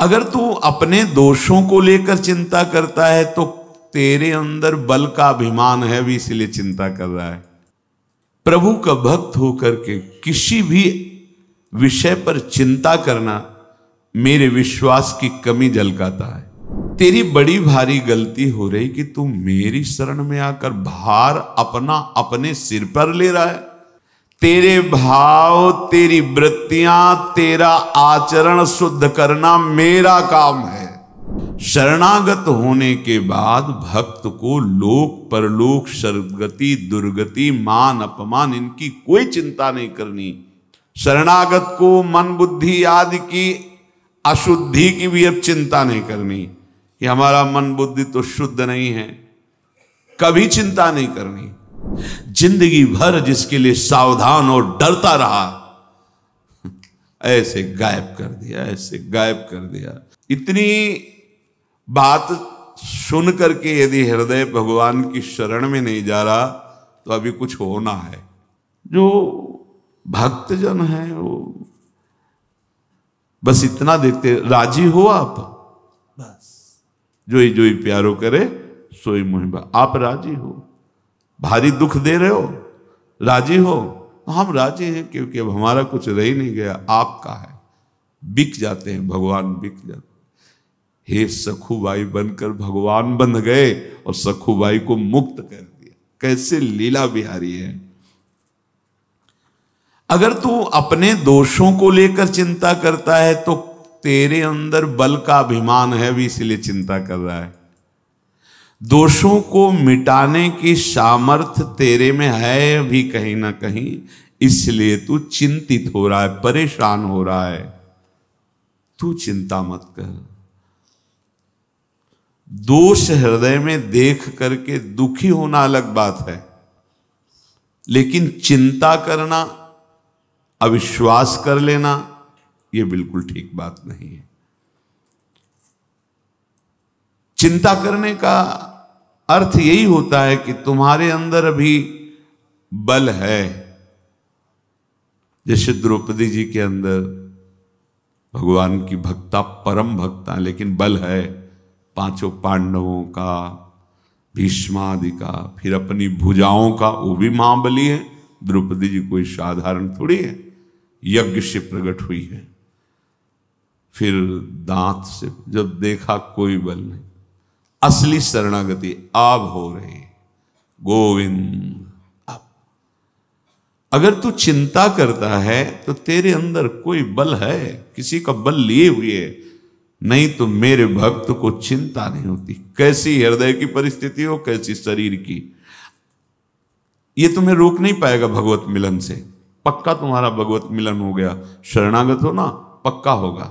अगर तू अपने दोषों को लेकर चिंता करता है तो तेरे अंदर बल का अभिमान है भी इसलिए चिंता कर रहा है। प्रभु का भक्त होकर के किसी भी विषय पर चिंता करना मेरे विश्वास की कमी झलकाता है। तेरी बड़ी भारी गलती हो रही कि तू मेरी शरण में आकर भार अपना अपने सिर पर ले रहा है। तेरे भाव, तेरी वृत्तियाँ, तेरा आचरण शुद्ध करना मेरा काम है। शरणागत होने के बाद भक्त को लोक परलोक सरगति दुर्गति, मान, अपमान, इनकी कोई चिंता नहीं करनी। शरणागत को मन, बुद्धि आदि की अशुद्धि की भी अब चिंता नहीं करनी। कि हमारा मन, बुद्धि तो शुद्ध नहीं है। कभी चिंता नहीं करनी। ज़िंदगी भर जिसके लिए सावधान और डरता रहा। ऐसे गायब कर दिया ऐसे गायब कर दिया। इतनी बात सुन करके यदि हृदय भगवान की शरण में नहीं जा रहा तो अभी कुछ होना है। जो भक्तजन है वो बस इतना देखते राज़ी हो आप? बस। जो ही जो ही प्यारो करे सोई मुहिबा आप राज़ी हो? भारी दुख दे रहे हो? राज़ी हो? हम राज़ी हैं क्योंकि अब हमारा कुछ रह ही नहीं गया। आपका है। बिक जाते हैं, भगवान बिक जाते हे। सखुबाई बनकर भगवान बन गए और सखुबाई को मुक्त कर दिया। कैसे लीला बिहारी है? अगर तू अपने दोषों को लेकर चिंता करता है तो तेरे अंदर बल का अभिमान है भी इसलिए चिंता कर रहा है। दोषों को मिटाने की सामर्थ्य तेरे में है भी कहीं ना कहीं, इसलिए तू चिंतित हो रहा है, परेशान हो रहा है। तू चिंता मत कर। दोष हृदय में देख करके दुखी होना अलग बात है, लेकिन चिंता करना, अविश्वास कर लेना यह बिल्कुल ठीक बात नहीं है। चिंता करने का अर्थ यही होता है कि तुम्हारे अंदर अभी बल है। जैसे द्रौपदी जी के अंदर भगवान की भक्ता, परम भक्ता, लेकिन बल है। पाँचों पांडवों का, भीष्मादि का, फिर अपनी भुजाओं का, वो भी महाबली है। द्रौपदी जी कोई साधारण थोड़ी है। यज्ञ से प्रकट हुई है। फिर दांत से, जब देखा कोई बल नहीं। असली शरणागति अब हो रही गोविंद। अब, अगर तू चिंता करता है तो तेरे अंदर कोई बल है? किसी का बल लिए हुए नहीं तो मेरे भक्त को चिंता नहीं होती। कैसी हृदय की परिस्थिति हो, कैसी शरीर की। ये तुम्हें रोक नहीं पाएगा भगवत मिलन से। पक्का तुम्हारा भगवत मिलन हो गया। शरणागत हो ना पक्का होगा।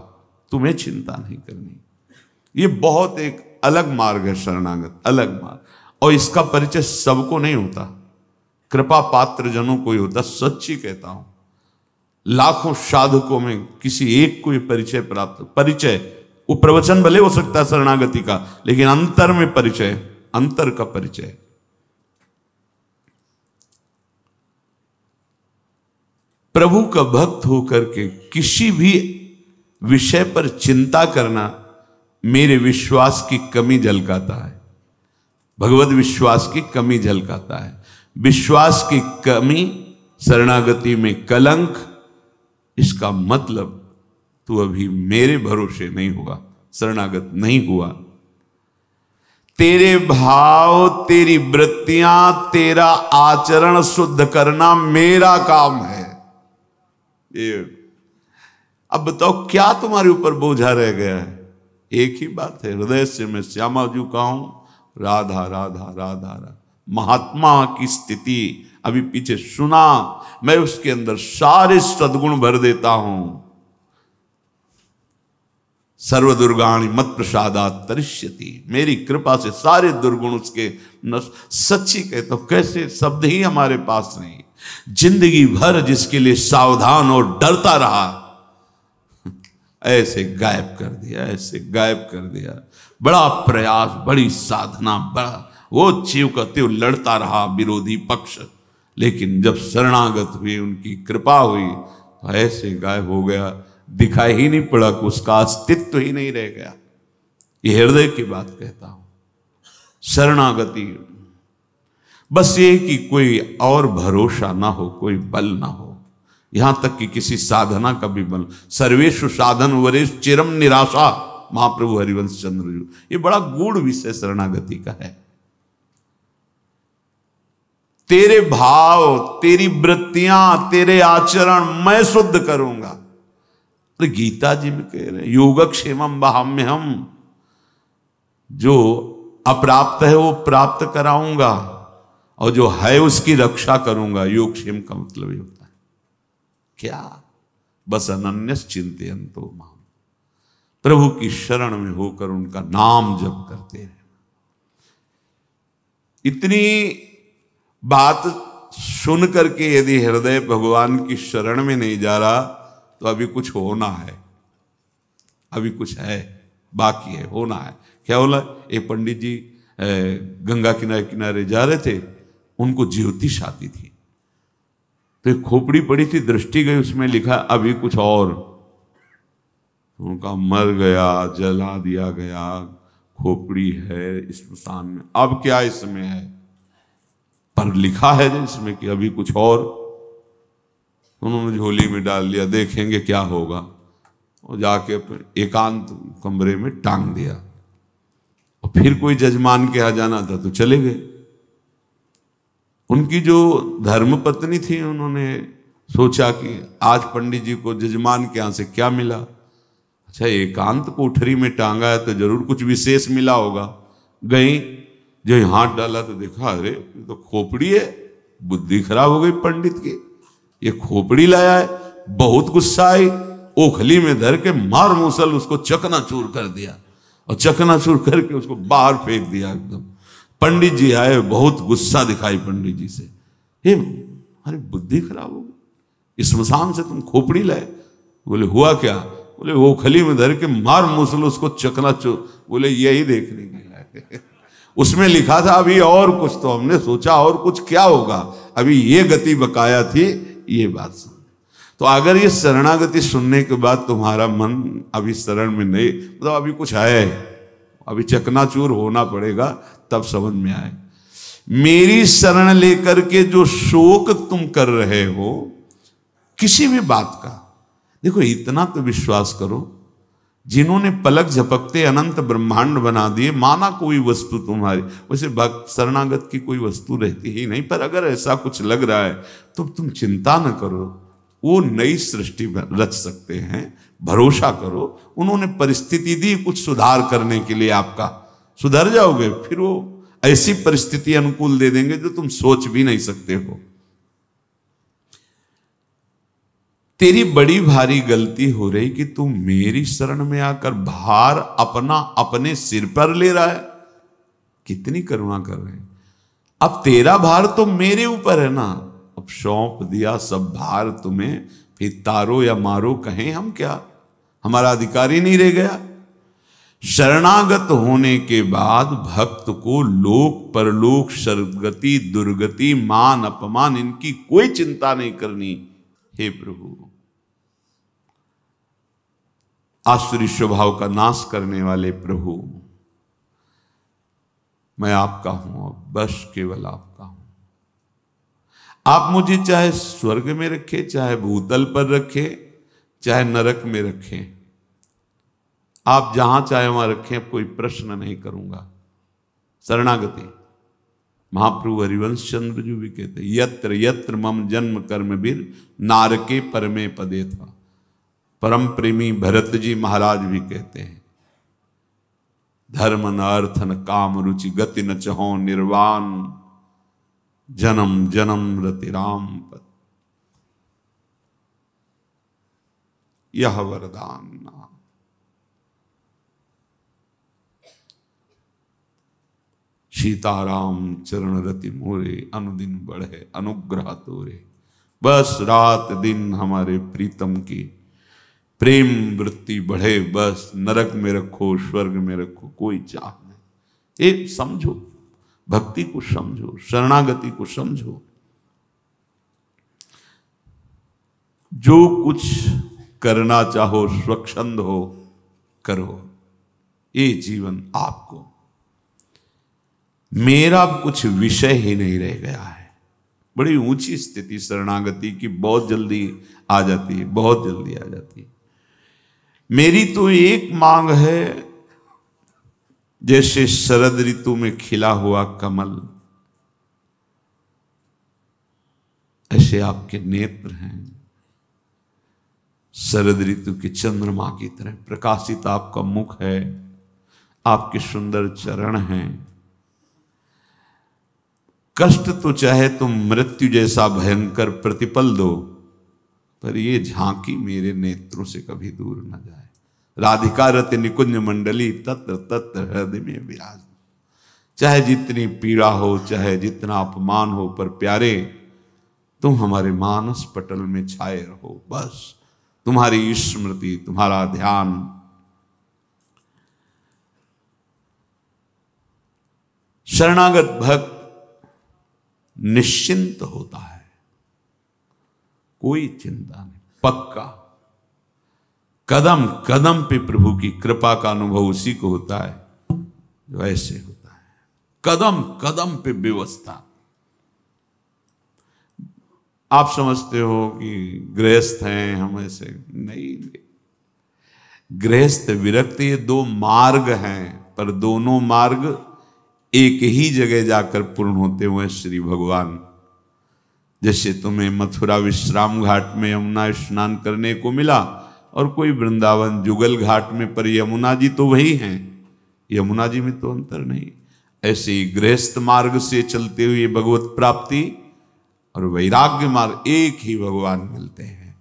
तुम्हें चिंता नहीं करनी। ये बहुत एक अलग मार्ग है शरणागत, अलग मार्ग। और इसका परिचय सबको नहीं होता। कृपा पात्र जनों को ही होता, सच्ची कहता हूँ। लाखों साधकों में किसी एक को परिचय प्राप्त, परिचय, वो प्रवचन भले हो सकता है शरणागति का, लेकिन अंतर में परिचय, अंतर का परिचय। प्रभु का भक्त होकर के किसी भी विषय पर चिंता करना मेरे विश्वास की कमी झलकाता है। भगवत विश्वास की कमी झलकाता है। विश्वास की कमी शरणागति में कलंक, इसका मतलब तू अभी मेरे भरोसे नहीं हुआ शरणागत नहीं हुआ। तेरे भाव, तेरी वृत्तियाँ, तेरा आचरण शुद्ध करना मेरा काम है। ये अब बताओ, क्या तुम्हारे ऊपर बोझा रह गया है? एक ही बात है, हृदय से मैं श्यामा जू का हूँ राधा राधा राधा राधा। महात्मा की स्थिति, अभी पीछे सुना, मैं उसके अंदर सारे सदगुण भर देता हूँ। सर्व दुर्गाणी मत प्रसादा तरिष्यति। मेरी कृपा से सारे दुर्गुण उसके सच्ची कहते तो कैसे शब्द ही हमारे पास नहीं। ज़िंदगी भर जिसके लिए सावधान और डरता रहा ऐसे गायब कर दिया, ऐसे गायब कर दिया। बड़ा प्रयास, बड़ी साधना, बड़ा। वो चीव का त्यों लड़ता रहा विरोधी पक्ष। लेकिन जब शरणागत हुई, उनकी कृपा हुई तो ऐसे गायब हो गया। दिखाई ही नहीं पड़ा कि उसका अस्तित्व ही नहीं रह गया। ये हृदय की बात कहता हूँ। शरणागति। बस ये कि कोई और भरोसा ना हो, कोई बल ना हो। यहाँ तक कि किसी साधना का भी बल। सर्वेशु साधन वरेश चिरम निराशा। महाप्रभु हरिवंश चंद्र जी, ये बड़ा गूढ़ विषय शरणागति का है। तेरे भाव, तेरी वृत्तियाँ, तेरे आचरण मैं शुद्ध करूँगा। अरे गीता जी में कह रहे योगक्षेम बहाम्य हम जो अप्राप्त है, वो प्राप्त कराऊँगा। और जो है, उसकी रक्षा करूँगा। योगक्षेम का मतलब ये क्या? बस अनन्य चिंतन तो माम। प्रभु की शरण में होकर उनका नाम जप करते हैं। इतनी बात सुन करके यदि हृदय भगवान की शरण में नहीं जा रहा तो अभी कुछ होना है। अभी कुछ है, बाकी है, होना है। क्या बोला? एक पंडित जी गंगा किनारे किनारे जा रहे थे, उनको ज्योतिष आती थी। तो एक खोपड़ी पड़ी थी, दृष्टि गई उसमें, लिखा, अभी कुछ और। उनका मर गया, जला दिया गया, खोपड़ी है स्मशान में। अब क्या इसमें है? पर लिखा है इसमें कि अभी कुछ और। उन्होंने झोली में डाल लिया देखेंगे क्या होगा। और जाके एकांत कमरे में टांग दिया। और फिर कोई जजमान के यहाँ जाना था तो चले गए। उनकी जो धर्म पत्नी थी, उन्होंने सोचा कि आज पंडित जी को जजमान के यहाँ से क्या मिला? अच्छा एकांत कोठरी में टांगा है तो ज़रूर कुछ विशेष मिला होगा। गई जो हाथ डाला तो देखा, अरे तो खोपड़ी है, बुद्धि खराब हो गई पंडित की। ये खोपड़ी लाया है, बहुत गुस्सा आई, ओखली में धर के मार मूसल उसको चकना चूर कर दिया। और चकना चूर करके उसको बाहर फेंक दिया एकदम। पंडित जी आए, बहुत गुस्सा दिखाई पंडित जी से। हे, अरे, बुद्धि खराब हो गई। स्मशान से तुम खोपड़ी लाए। बोले, हुआ क्या? बोले, वो खली में धर के मार मुसल उसको चकना चूर बोले, यही देखने के लाए उसमें लिखा था, अभी और कुछ तो हमने सोचा, और कुछ क्या होगा? अभी ये गति बकाया थी, ये बात सुन। तो अगर ये शरणागति सुनने के बाद तुम्हारा मन अभी शरण में नहीं मतलब अभी कुछ है, अभी चकनाचूर होना पड़ेगा तब समझ में आए। मेरी शरण लेकर के जो शोक तुम कर रहे हो, किसी भी बात का, देखो इतना तो विश्वास करो, जिन्होंने पलक झपकते अनंत ब्रह्मांड बना दिए, माना कोई वस्तु तुम्हारी। वैसे भक्त शरणागत की कोई वस्तु रहती ही नहीं, पर अगर ऐसा कुछ लग रहा है तो तुम चिंता न करो। वो नई सृष्टि रच सकते हैं, भरोसा करो। उन्होंने परिस्थिति दी कुछ सुधार करने के लिए आपका। सुधर जाओगे, फिर वो ऐसी परिस्थिति अनुकूल दे देंगे जो तुम सोच भी नहीं सकते हो। तेरी बड़ी भारी गलती हो रही कि तू मेरी शरण में आकर भार अपना अपने सिर पर ले रहा है। कितनी करुणा कर रहे हैं। अब तेरा भार तो मेरे ऊपर है ना। अब सौंप दिया सब भार तुम्हें, फिर तारो या मारो कहें हम क्या? हमारा अधिकार नहीं रह गया। शरणागत होने के बाद भक्त को लोक परलोक शरगति दुर्गति, मान, अपमान, इनकी कोई चिंता नहीं करनी। हे प्रभु, आसुरी स्वभाव का नाश करने वाले प्रभु, मैं आपका हूँ अब, बस केवल आपका हूँ। आप मुझे चाहे स्वर्ग में रखे, चाहे भूतल पर रखे, चाहे नरक में रखें आप जहाँ चाहे वहाँ रखें, कोई प्रश्न नहीं करूँगा। शरणागति। महाप्रभु हरिवंश चंद्र जी भी कहते यत्र यत्र मम जन्म कर्म बीर नारके परमे पदे था। परम प्रेमी भरत जी महाराज भी कहते हैं, धर्म न अर्थ न काम रुचि, गति न चहो निर्वाण, जन्म जन्म रति राम पद। यह वरदान। सीताराम चरण रति मोरे, अनुदिन बढ़े, अनुग्रह तोरे। बस रात दिन हमारे प्रीतम की। प्रेम वृत्ति बढ़े, बस नरक में रखो, स्वर्ग में रखो, कोई चाह नहीं। एक समझो, भक्ति को समझो, शरणागति को समझो। जो कुछ करना चाहो, स्वच्छंद हो, करो। ये जीवन आपको। मेरा कुछ विषय ही नहीं रह गया है। बड़ी ऊँची स्थिति, शरणागति की बहुत जल्दी आ जाती है, बहुत जल्दी आ जाती है। मेरी तो एक मांग है, जैसे शरद ऋतु में खिला हुआ कमल, ऐसे आपके नेत्र हैं। शरद ऋतु के चंद्रमा की तरह प्रकाशित आपका मुख है, आपके सुंदर चरण हैं। कष्ट तो चाहे तुम मृत्यु जैसा भयंकर प्रतिपल दो, पर ये झांकी मेरे नेत्रों से कभी दूर न जाए। राधिका रत निकुंज मंडली तत्र तत्र हृदय में विराज। चाहे जितनी पीड़ा हो, चाहे जितना अपमान हो, पर प्यारे, तुम हमारे मानस पटल में छाए रहो, बस। तुम्हारी स्मृति, तुम्हारा ध्यान। शरणागत भक्त निश्चिंत होता है। कोई चिंता नहीं। पक्का। कदम कदम पे प्रभु की कृपा का अनुभव उसी को होता है, जो ऐसे होता है। कदम कदम पे व्यवस्था। आप समझते हो कि गृहस्थ हैं, हम ऐसे नहीं गृहस्थ विरक्त, ये दो मार्ग हैं, पर दोनों मार्ग एक ही जगह जाकर पूर्ण होते हुए श्री भगवान। जैसे तुम्हें मथुरा विश्राम घाट में यमुना स्नान करने को मिला और कोई वृंदावन जुगल घाट में पर यमुना जी तो वही हैं। यमुना जी में तो अंतर नहीं। ऐसे ही गृहस्थ मार्ग से चलते हुए भगवत प्राप्ति और वैराग्य मार्ग एक ही भगवान मिलते हैं।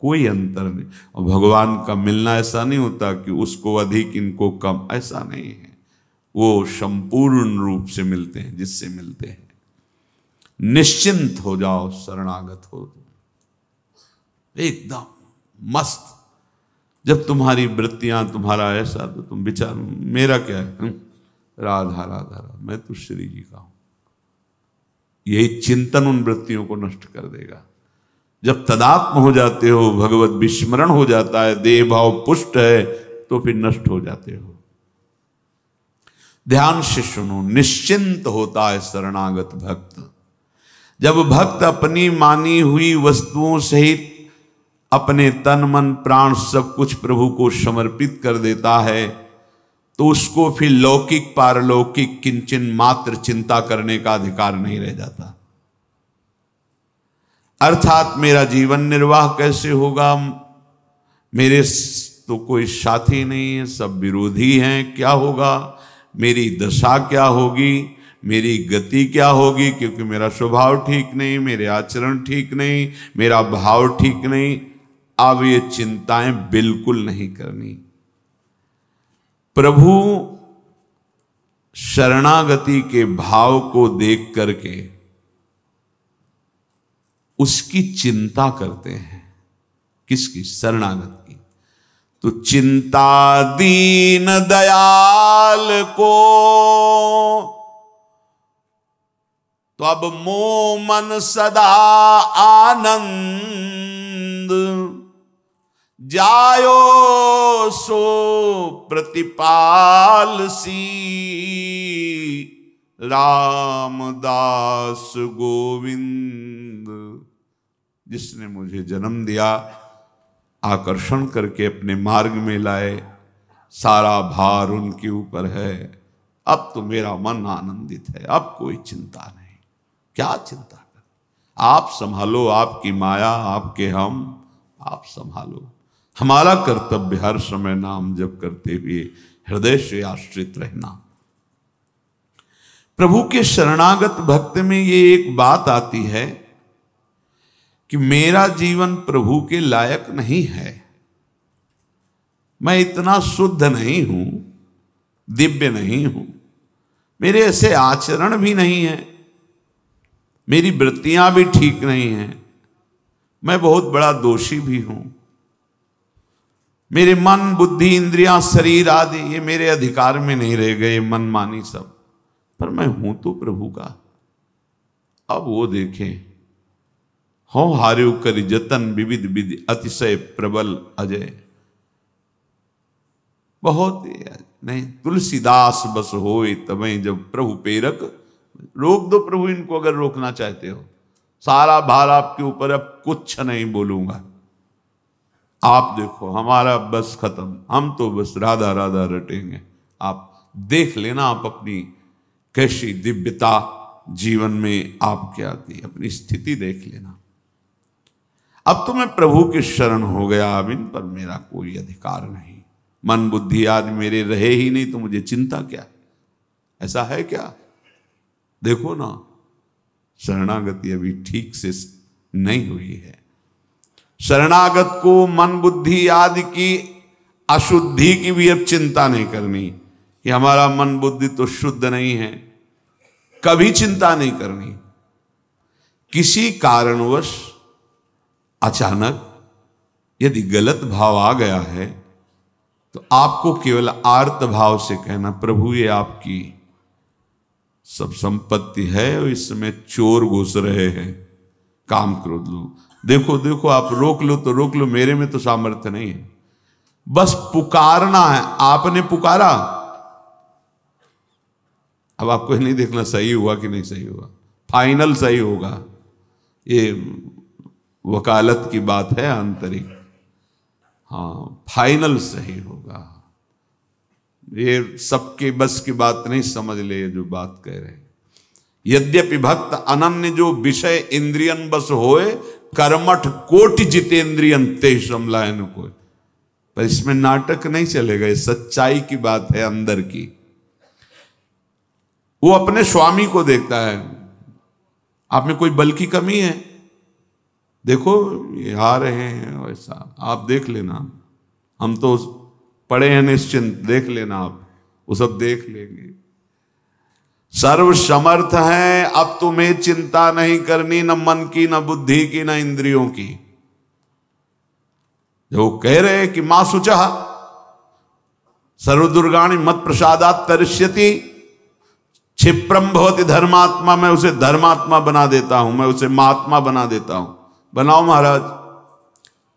कोई अंतर नहीं। और भगवान का मिलना ऐसा नहीं होता कि उसको अधिक, इनको कम, ऐसा नहीं है। वो संपूर्ण रूप से मिलते हैं जिससे मिलते हैं। निश्चिंत हो जाओ शरणागत हो। एकदम मस्त। जब तुम्हारी वृत्तियाँ तुम्हारा ऐसा तो तुम विचार मेरा क्या है? हम्म, राधा राधा राधा मैं तो श्री जी का हूँ। यही चिंतन उन वृत्तियों को नष्ट कर देगा। जब तदात्म हो जाते हो भगवत विस्मरण हो जाता है देह भाव पुष्ट है तो फिर नष्ट हो जाते हो। ध्यान से सुनो, निश्चिंत होता है शरणागत भक्त। जब भक्त अपनी मानी हुई वस्तुओं सहित अपने तन, मन, प्राण सब कुछ प्रभु को समर्पित कर देता है तो उसको फिर लौकिक, पारलौकिक किंचन मात्र चिंता करने का अधिकार नहीं रह जाता। अर्थात मेरा जीवन निर्वाह कैसे होगा? मेरे तो कोई साथी नहीं है, सब विरोधी हैं, क्या होगा? मेरी दशा क्या होगी? मेरी गति क्या होगी? क्योंकि मेरा स्वभाव ठीक नहीं, मेरे आचरण ठीक नहीं, मेरा भाव ठीक नहीं। अब ये चिंताएँ बिल्कुल नहीं करनी। प्रभु शरणागति के भाव को देख करके उसकी चिंता करते हैं। किसकी? शरणागत। तो चिंता दीन दयाल को। तो अब मो मन सदा आनंद। जायो सो प्रतिपाल सी। रामदास गोविंद। जिसने मुझे जन्म दिया आकर्षण करके अपने मार्ग में लाए। सारा भार उनके ऊपर है। अब तो मेरा मन आनंदित है। अब कोई चिंता नहीं। क्या चिंता कर? आप संभालो आपकी माया, आपके हम, आप संभालो। हमारा कर्तव्य हर समय नाम जप करते हुए हृदय से आश्रित रहना। प्रभु के शरणागत भक्त में ये एक बात आती है कि मेरा जीवन प्रभु के लायक नहीं है। मैं इतना शुद्ध नहीं हूँ, दिव्य नहीं हूँ। मेरे ऐसे आचरण भी नहीं है। मेरी वृत्तियाँ भी ठीक नहीं हैं। मैं बहुत बड़ा दोषी भी हूँ। मेरे मन, बुद्धि, इंद्रियाँ, शरीर आदि, ये मेरे अधिकार में नहीं रह गए मन मानी सब। पर मैं हूँ तो प्रभु का। अब वो देखें। हो हारे कर जतन विविध विधि अतिशय प्रबल अजय। बहुत नहीं, तुलसीदास बस होए तमें जब प्रभु पेरक रोक दो प्रभु, इनको अगर रोकना चाहते हो। सारा भार आपके ऊपर, अब कुछ नहीं बोलूँगा। आप देखो, हमारा बस खत्म। हम तो बस राधा राधा रटेंगे। आप देख लेना आप अपनी कैसी दिव्यता जीवन में आपके आती अपनी स्थिति देख लेना। अब तो मैं प्रभु के शरण हो गया, अब इन पर मेरा कोई अधिकार नहीं। मन, बुद्धि आज मेरे रहे ही नहीं तो मुझे चिंता क्या? ऐसा है क्या? देखो ना, शरणागति अभी ठीक से, नहीं हुई है। शरणागत को मन, बुद्धि आदि की अशुद्धि की भी अब चिंता नहीं करनी। कि हमारा मन, बुद्धि तो शुद्ध नहीं है, कभी चिंता नहीं करनी। किसी कारणवश अचानक यदि गलत भाव आ गया है तो आपको केवल आर्त भाव से कहना, प्रभु, ये आपकी सब संपत्ति है और इसमें चोर घुस रहे हैं, काम क्रोध लो। देखो देखो, आप रोक लो तो रोक लो, मेरे में तो सामर्थ्य नहीं है। बस पुकारना है, आपने पुकारा। अब आपको नहीं देखना सही हुआ कि नहीं सही हुआ। फाइनल सही होगा। ये वकालत की बात है आंतरिक। हाँ फाइनल सही होगा। ये सबके बस की बात नहीं समझ ले जो बात कह रहे यद्यपि भक्त अनन्य जो विषय इंद्रियन बस होए, कर्मठ कोटि जितेंद्रियन तेषम लायन को पर इसमें नाटक नहीं चलेगा, ये सच्चाई की बात है अंदर की। वो अपने स्वामी को देखता है। आप में कोई बल की कमी है? देखो, ये आ रहे हैं ऐसा। आप देख लेना। हम तो पड़े हैं निश्चिंत, देख लेना आप। वो सब देख लेंगे। सर्व समर्थ है, अब तुम्हें चिंता नहीं करनी, न मन की, न बुद्धि की, न इंद्रियों की। जो कह रहे हैं कि माँ सुचा सर्वदुर्गाणी मत प्रसादात तरिष्यति। क्षिप्रम भवती धर्मात्मा, मैं उसे धर्मात्मा बना देता हूँ, मैं उसे महात्मा बना देता हूँ। बनाओ महाराज।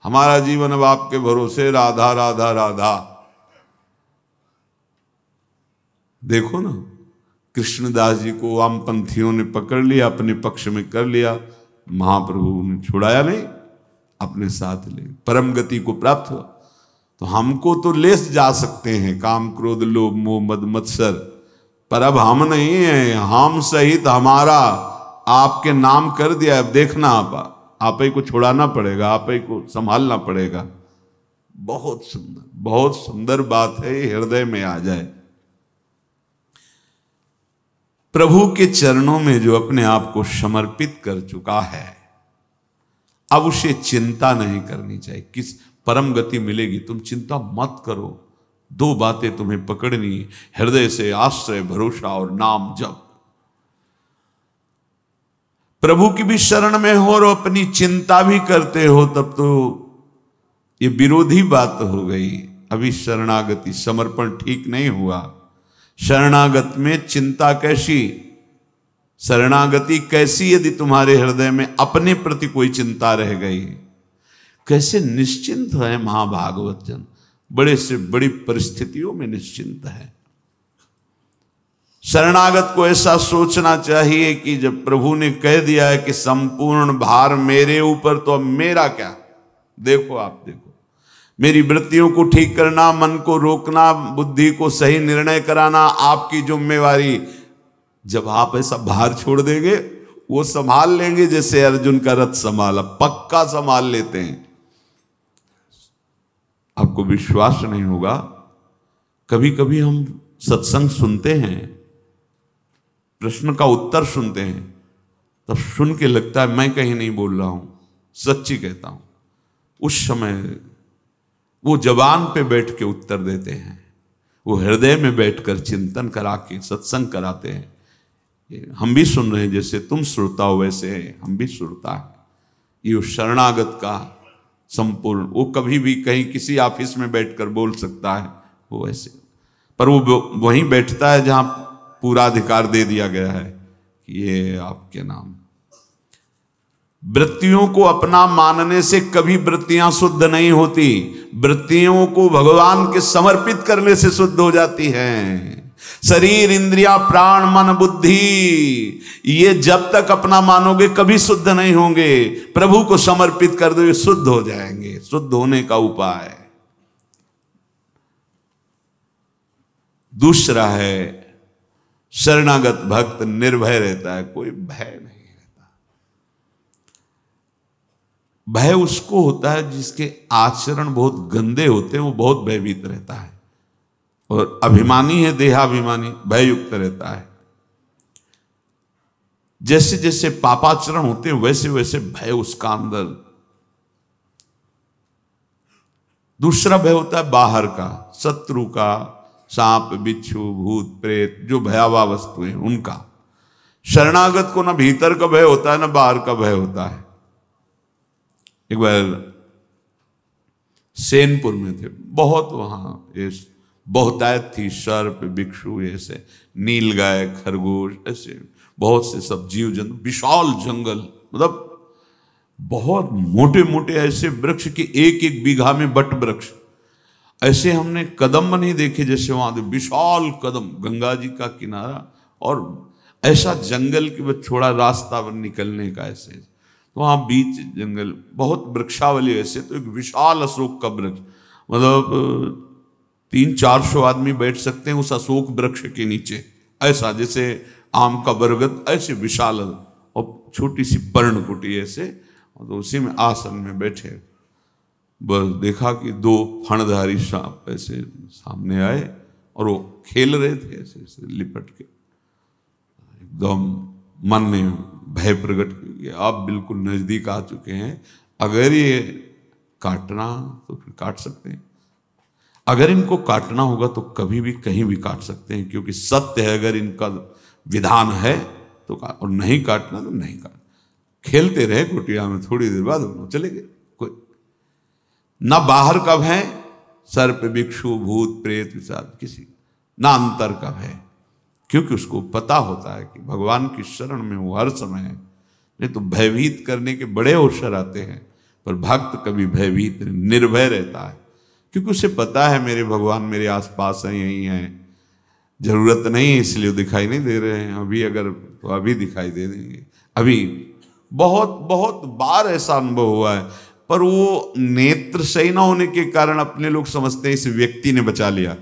हमारा जीवन अब आपके भरोसे, राधा राधा राधा। देखो ना, कृष्णदास जी को वामपंथियों ने पकड़ लिया, अपने पक्ष में कर लिया, महाप्रभु ने छुड़ाया नहीं, अपने साथ ले। परम गति को प्राप्त हुआ। तो हमको तो लेस जा सकते हैं, काम क्रोध, लोभ, मोह, मद, मत्सर। पर अब हम नहीं है, हम सहित हमारा आपके नाम कर दिया। अब देखना आप। आप ही को छुड़ाना पड़ेगा, आप ही को संभालना पड़ेगा। बहुत सुंदर बहुत सुंदर बात है हृदय में आ जाए। प्रभु के चरणों में जो अपने आप को समर्पित कर चुका है, अब उसे चिंता नहीं करनी चाहिए। किस परम गति मिलेगी, तुम चिंता मत करो। दो बातें तुम्हें पकड़नी हृदय से आश्रय, भरोसा और नाम जप। प्रभु की भी शरण में हो और अपनी चिंता भी करते हो, तब तो ये विरोधी बात हो गई। अभी शरणागति, समर्पण ठीक नहीं हुआ। शरणागत में चिंता कैसी? शरणागति कैसी यदि तुम्हारे हृदय में अपने प्रति कोई चिंता रह गई? कैसे निश्चिंत है महाभागवत जन? बड़े से बड़ी परिस्थितियों में निश्चिंत है। शरणागत को ऐसा सोचना चाहिए कि जब प्रभु ने कह दिया है कि संपूर्ण भार मेरे ऊपर तो अब मेरा क्या? देखो आप, देखो। मेरी वृत्तियों को ठीक करना, मन को रोकना, बुद्धि को सही निर्णय कराना, आपकी जिम्मेवारी। जब आप ऐसा भार छोड़ देंगे, वो संभाल लेंगे, जैसे अर्जुन का रथ संभाला, पक्का संभाल लेते हैं। आपको विश्वास नहीं होगा। कभी कभी हम सत्संग सुनते हैं प्रश्न का उत्तर सुनते हैं। तब सुन के लगता है मैं कहीं नहीं बोल रहा हूँ, सच्ची कहता हूँ। उस समय वो जवान पे बैठ के उत्तर देते हैं। वो हृदय में बैठकर चिंतन करा के, सत्संग कराते हैं। हम भी सुन रहे हैं, जैसे तुम श्रोता हो वैसे हम भी श्रोता है। ये शरणागत का संपूर्ण, वो कभी भी कहीं किसी ऑफ़िस में बैठकर बोल सकता है, वो ऐसे। पर वो वहीं बैठता है जहाँ पूरा अधिकार दे दिया गया है कि ये आपके नाम। वृत्तियों को अपना मानने से कभी वृत्तियाँ शुद्ध नहीं होती। वृत्तियों को भगवान के समर्पित करने से शुद्ध हो जाती हैं। शरीर, इंद्रिया, प्राण, मन, बुद्धि, ये जब तक अपना मानोगे कभी शुद्ध नहीं होंगे। प्रभु को समर्पित कर दो शुद्ध हो जाएँगे। शुद्ध होने का उपाय। दूसरा है शरणागत भक्त निर्भय रहता है, कोई भय नहीं रहता। भय उसको होता है जिसके आचरण बहुत गंदे होते हैं, वो बहुत भयभीत रहता है। और अभिमानी है, देहाभिमानी, भययुक्त रहता है। जैसे जैसे पापाचरण होते हैं, वैसे वैसे भय उसका अंदर। दूसरा भय होता है बाहर का, शत्रु का सांप, बिच्छू, भूत, प्रेत, जो भयावह वस्तुएँ उनका। शरणागत को ना भीतर का भय होता है, ना बाहर का भय होता है। एक बार सेनपुर में थे, बहुत वहाँ बहुतायत थी, सर्प भिक्षु ऐसे, नील गाय, खरगोश, ऐसे, बहुत से सब जीव जंतु विशाल जंगल मतलब बहुत मोटे मोटे ऐसे वृक्ष के एक एक बीघा में बट वृक्ष। ऐसे हमने कदम नहीं देखे जैसे वहाँ विशाल कदम, गंगा जी का किनारा और ऐसा जंगल के बस थोड़ा रास्ता निकलने का ऐसे। तो वहाँ बीच जंगल, बहुत वृक्षावली ऐसे तो एक विशाल अशोक का वृक्ष। मतलब तीन चार सौ आदमी बैठ सकते हैं उस अशोक वृक्ष के नीचे। ऐसा जैसे आम का बरगद, ऐसे विशाल और छोटी सी पर्णकुटी ऐसे तो उसी में आसन में बैठे। बस देखा कि दो फणधारी सांप ऐसे सामने आए और वो खेल रहे थे ऐसे ऐसे लिपट के। एकदम मन में भय प्रकट किया आप बिल्कुल नज़दीक आ चुके हैं। अगर ये काटना तो फिर काट सकते हैं। अगर इनको काटना होगा तो कभी भी कहीं भी काट सकते हैं, क्योंकि सत्य है, अगर इनका विधान है तो और नहीं काटना तो नहीं काट खेलते रहे कुटिया में थोड़ी देर बाद चले गए। ना बाहर कब है? सर्प, भिक्षु, भूत, प्रेत, विषाद, किसी। ना अंतर कब है? क्योंकि उसको पता होता है कि भगवान की शरण में वो हर समय। है नहीं तो भयभीत करने के बड़े अवसर आते हैं, पर भक्त कभी भयभीत, निर्भय रहता है। क्योंकि उसे पता है, मेरे भगवान मेरे आसपास हैं, यही हैं। ज़रूरत नहीं है, इसलिए दिखाई नहीं दे रहे हैं। अभी अगर तो अभी दिखाई दे देंगे। अभी बहुत बहुत बार ऐसा अनुभव हुआ है। पर वो नेत्र सही ना होने के कारण अपने लोग समझते हैं इस व्यक्ति ने बचा लिया।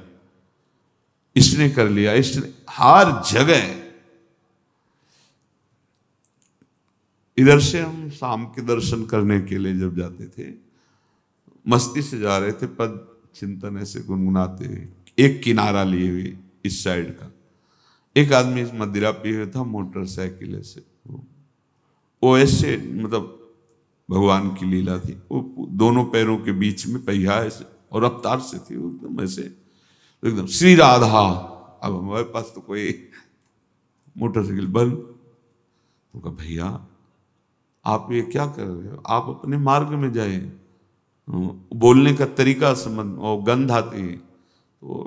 इसने कर लिया। इसने हर जगह इधर से हम शाम के दर्शन करने के लिए जब जाते थे, मस्ती से जा रहे थे पद चिंतन ऐसे गुनगुनाते हुए एक किनारा लिए हुए इस साइड का। एक आदमी मदिरा पिए हुए था, मोटरसाइकिल ऐसे। वो ऐसे मतलब भगवान की लीला थी। वो दोनों पैरों के बीच में पहिया ऐसे और रफ्तार से थी एकदम ऐसे, एकदम श्री राधा। अब हमारे पास तो कोई मोटरसाइकिल बल तो कहा, भैया, आप ये क्या कर रहे हो? आप अपने मार्ग में जाए। बोलने का तरीका समझ और गंध आती है। तो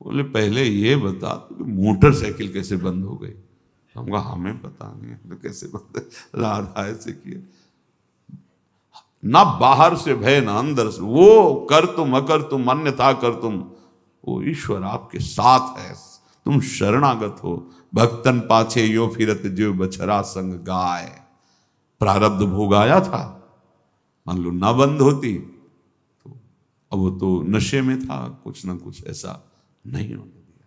बोले, पहले ये बता तो मोटरसाइकिल कैसे बंद हो गई? हम कहा, हमें पता नहीं तो कैसे बंद राधा ऐसे किए ना बाहर से भय, ना अंदर से। वो कर तुम, अकर तुम, अन्यथा कर तुम। वो ईश्वर आपके साथ है। तुम शरणागत हो। भक्तन पाछे यो फिरत जो बछरा संग गाय। प्रारब्ध भोग आया था। मान लो ना बंद होती तो अब वो तो नशे में था। कुछ ना कुछ ऐसा नहीं होने दिया।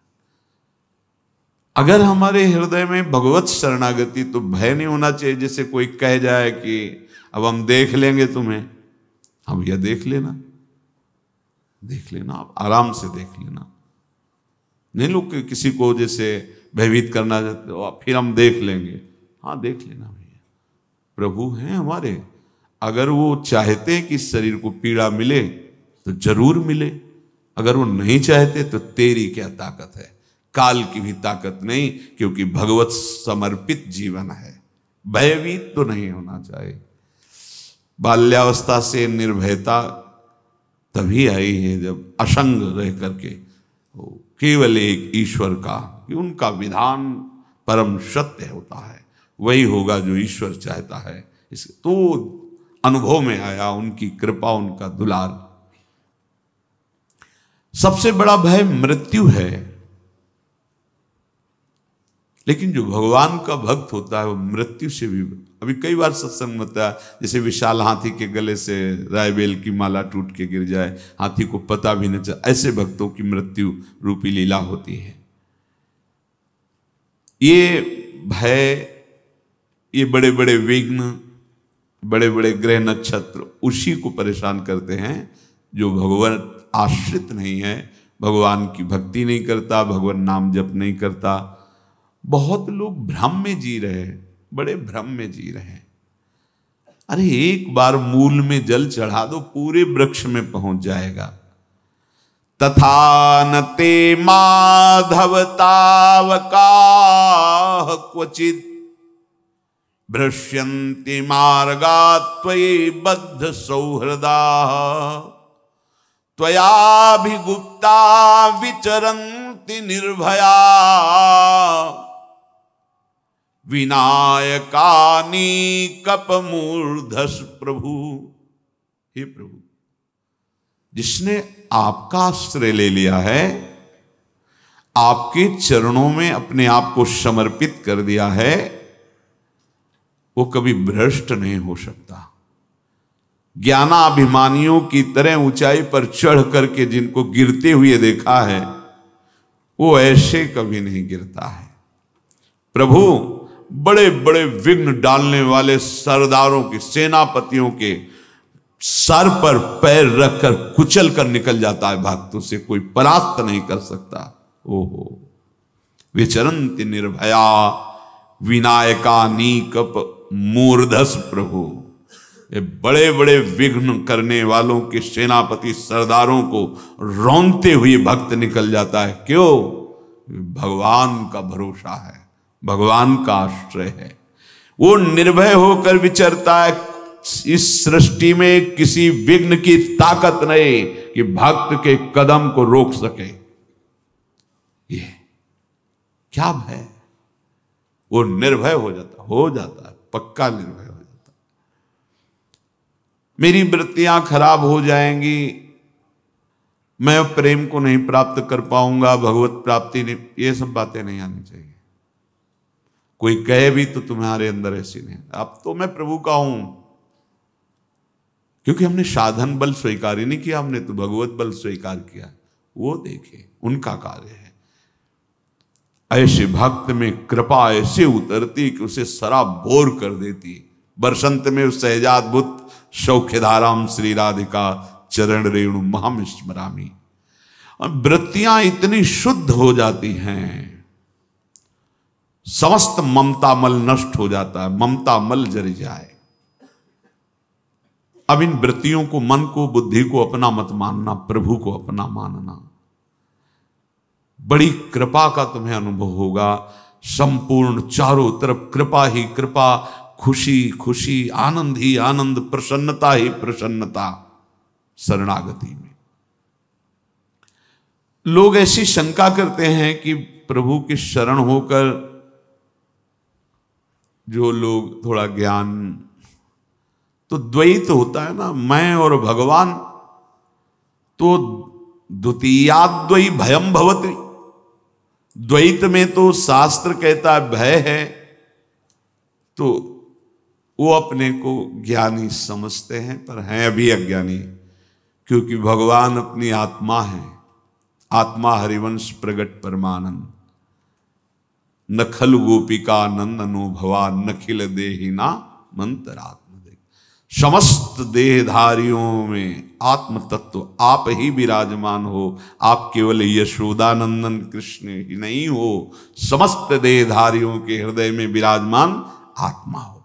अगर हमारे हृदय में भगवत शरणागति तो भय नहीं होना चाहिए, जैसे कोई कह जाए कि अब हम देख लेंगे तुम्हें। हम यह देख लेना। देख लेना आप आराम से देख लेना। नहीं लोग किसी को जैसे भयभीत करना चाहते हो फिर हम देख लेंगे। हाँ देख लेना भैया। प्रभु हैं हमारे। अगर वो चाहते कि शरीर को पीड़ा मिले तो ज़रूर मिले। अगर वो नहीं चाहते तो तेरी क्या ताकत है? काल की भी ताकत नहीं, क्योंकि भगवत समर्पित जीवन है। भयभीत तो नहीं होना चाहिए। बाल्यावस्था से निर्भयता तभी आई है जब असंग रह करके केवल एक ईश्वर का, कि उनका विधान परम सत्य होता है। वही होगा जो ईश्वर चाहता है। इस तो अनुभव में आया उनकी कृपा, उनका दुलार। सबसे बड़ा भय मृत्यु है। लेकिन जो भगवान का भक्त होता है, वो मृत्यु से भी अभी कई बार सत्संग होता है, जैसे विशाल हाथी के गले से रायबेल की माला टूट के गिर जाए, हाथी को पता भी न चल, ऐसे भक्तों की मृत्यु रूपी लीला होती है। ये भय, ये बड़े बड़े विघ्न बड़े बड़े ग्रह नक्षत्र उसी को परेशान करते हैं, जो भगवान आश्रित नहीं है, भगवान की भक्ति नहीं करता, भगवान नाम जप नहीं करता। बहुत लोग भ्रम में जी रहे हैं। बड़े भ्रम में जी रहे हैं। अरे, एक बार मूल में जल चढ़ा दो, पूरे वृक्ष में पहुँच जाएगा। तथा न ते माधव तावका क्वचित। भ्रश्यंति मार्गा त्वयि बद्ध सौहृदा। त्वयाभिगुप्ता विचरन्ति निर्भया। विनायकानी कप मूर्धस प्रभु। हे प्रभु, जिसने आपका आश्रय ले लिया है, आपके चरणों में अपने आप को समर्पित कर दिया है, वो कभी भ्रष्ट नहीं हो सकता। ज्ञानाभिमानियों की तरह ऊंचाई पर चढ़ करके जिनको गिरते हुए देखा है, वो ऐसे कभी नहीं गिरता है। प्रभु बड़े बड़े विघ्न डालने वाले सरदारों के, सेनापतियों के सर पर पैर रखकर कुचल कर निकल जाता है भक्तों से, कोई परास्त नहीं कर सकता। ओहो। विचरंत निर्भया, विनायका नीकप मूर्धस प्रभु। ये बड़े बड़े विघ्न करने वालों के सेनापति सरदारों को रौनते हुए भक्त निकल जाता है। क्यों? भगवान का भरोसा है। भगवान का आश्रय है। वो निर्भय होकर विचरता है, इस सृष्टि में किसी विघ्न की ताकत नहीं कि भक्त के कदम को रोक सके। ये क्या भय? वो निर्भय हो जाता हो जाता है, पक्का निर्भय हो जाता। मेरी वृत्तियाँ खराब हो जाएँगी, मैं प्रेम को नहीं प्राप्त कर पाऊँगा, भगवत प्राप्ति नहीं, ये सब बातें नहीं आनी चाहिए। कोई कहे भी तो तुम्हारे अंदर ऐसी नहीं। अब तो मैं प्रभु का हूँ। क्योंकि हमने साधन बल स्वीकार ही नहीं किया, हमने तो भगवत बल स्वीकार किया। वो देखे उनका कार्य है। ऐसे भक्त में कृपा ऐसे उतरती कि उसे शराब बोर कर देती। बरसंत में उस सहजाद्भुत सौख्यधाराम श्री राधिका चरण रेणु महाम स्मरामी वृत्तियाँ इतनी शुद्ध हो जाती हैं। समस्त ममता मल नष्ट हो जाता है, ममता मल जर जाए। अब इन वृत्तियों को, मन को, बुद्धि को अपना मत मानना, प्रभु को अपना मानना। बड़ी कृपा का तुम्हें अनुभव होगा। संपूर्ण चारों तरफ़ कृपा ही कृपा, खुशी खुशी, आनंद ही आनंद, प्रसन्नता ही प्रसन्नता, शरणागति में। लोग ऐसी शंका करते हैं कि प्रभु की शरण होकर जो लोग थोड़ा ज्ञान तो द्वैत होता है ना, मैं और भगवान तो द्वितीयाद्वई भयम भवती। द्वैत में तो शास्त्र कहता है, भय है तो वो अपने को ज्ञानी समझते हैं, पर हैं अभी अज्ञानी, क्योंकि भगवान अपनी आत्मा है। आत्मा हरिवंश प्रगट परमानंद। नखल गोपिका नंद अनुभवा नखिल देहिना मंत्रात्म दे समस्त देहधारियों में आत्म तत्व आप ही विराजमान हो। आप केवल यशोदानंदन कृष्ण ही नहीं हो, समस्त देहधारियों के हृदय में विराजमान आत्मा हो।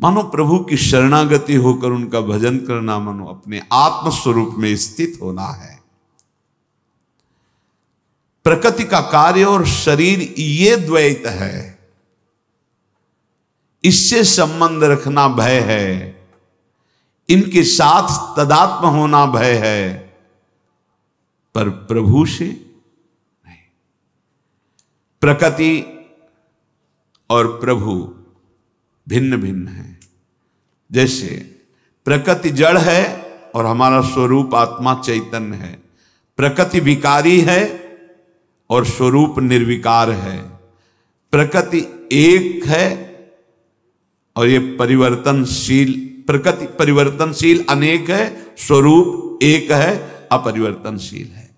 मानो प्रभु की शरणागति होकर उनका भजन करना मानो अपने आत्म स्वरूप में स्थित होना है। प्रकृति का कार्य और शरीर ये द्वैत है। इससे संबंध रखना भय है। इनके साथ तदात्म होना भय है। पर प्रभु से नहीं। प्रकृति और प्रभु भिन्न भिन्न है। जैसे प्रकृति जड़ है और हमारा स्वरूप आत्मा चैतन्य है। प्रकृति विकारी है और स्वरूप निर्विकार है। प्रकृति एक है और ये परिवर्तनशील, प्रकृति परिवर्तनशील अनेक है, स्वरूप एक है, अपरिवर्तनशील है।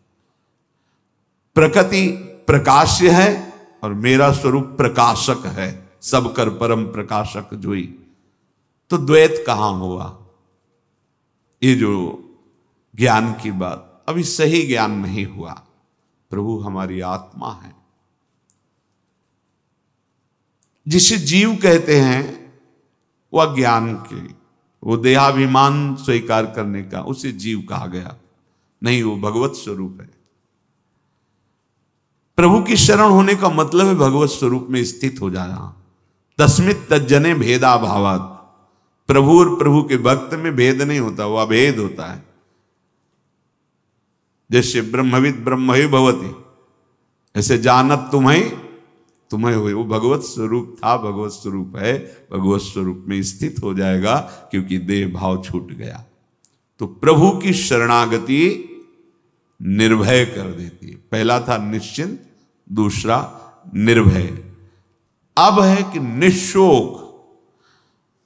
प्रकृति प्रकाश्य है और मेरा स्वरूप प्रकाशक है, सब कर परम प्रकाशक जोई। तो द्वैत कहाँ हुआ? ये जो ज्ञान की बात, अभी सही ज्ञान नहीं हुआ। प्रभु हमारी आत्मा है। जिसे जीव कहते हैं, वह ज्ञान के, वो देहाभिमान स्वीकार करने का, उसे जीव कहा गया। नहीं, वो भगवत स्वरूप है। प्रभु की शरण होने का मतलब है भगवत स्वरूप में स्थित हो जाना। तस्मित तजने भेदा भावात प्रभु और प्रभु के भक्त में भेद नहीं होता, वह अभेद होता है। जैसे ब्रह्मविद ब्रह्म ही भवती। ऐसे जानत तुम्हें तुम्हें हुए। वो भगवत स्वरूप था, भगवत स्वरूप है। भगवत स्वरूप में स्थित हो जाएगा, क्योंकि देह भाव छूट गया। तो प्रभु की शरणागति निर्भय कर देती है। पहला था निश्चिंत, दूसरा निर्भय। अब है कि निशोक।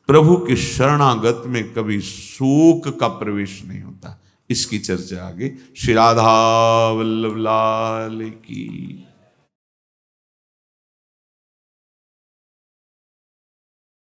प्रभु की शरणागत में कभी शोक का प्रवेश नहीं होता। इसकी चर्चा आगे। श्री राधा वल्लभ लाल की।